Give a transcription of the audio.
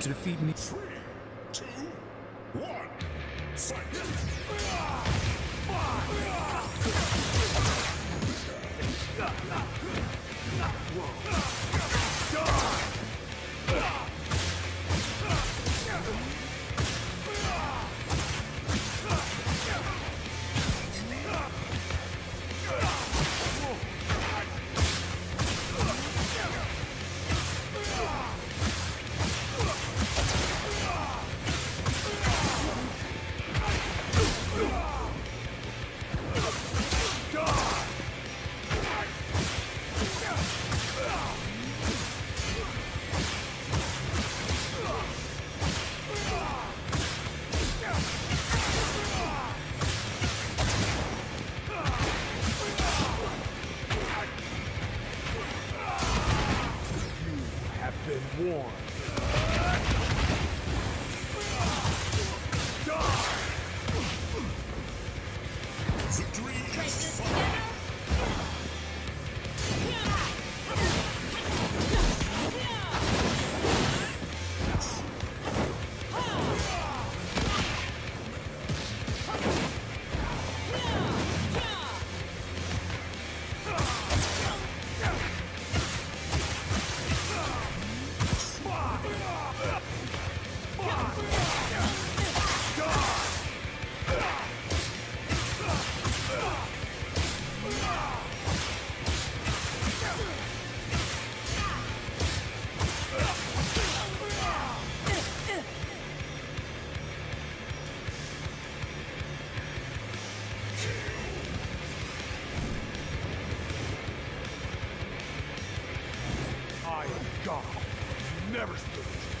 to defeat me. Three, two, one, fight! Have God. Never stood